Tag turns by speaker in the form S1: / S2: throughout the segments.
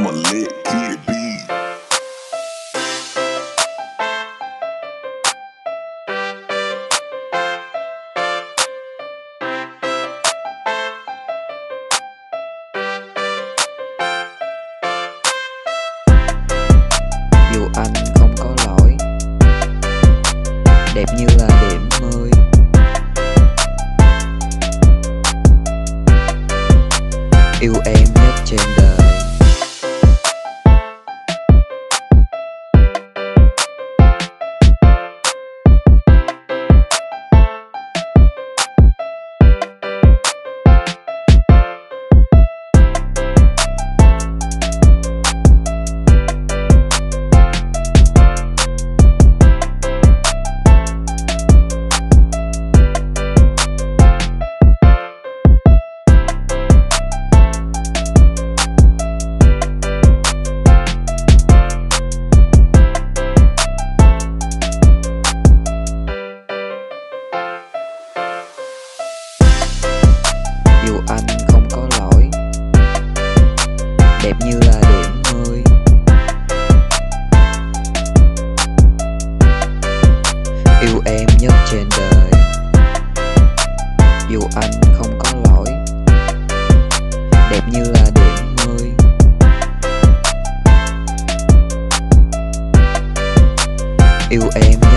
S1: I'ma let it be. Dù anh không có lỗi, Đẹp như là điểm mươi Yêu em nhất trên đời nhất trên đời. Dù anh không có lỗi, đẹp như là điểm mươi yêu em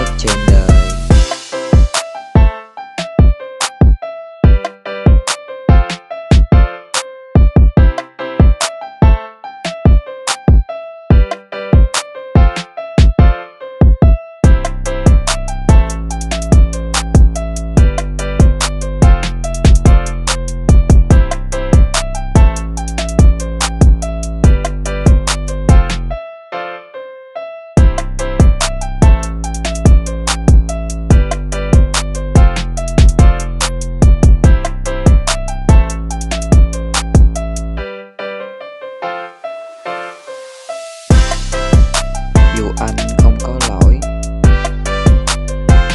S1: có lỗi.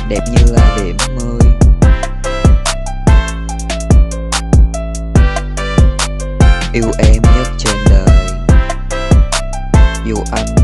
S1: Đẹp như là điểm mươi yêu em nhất trên đời. Dù anh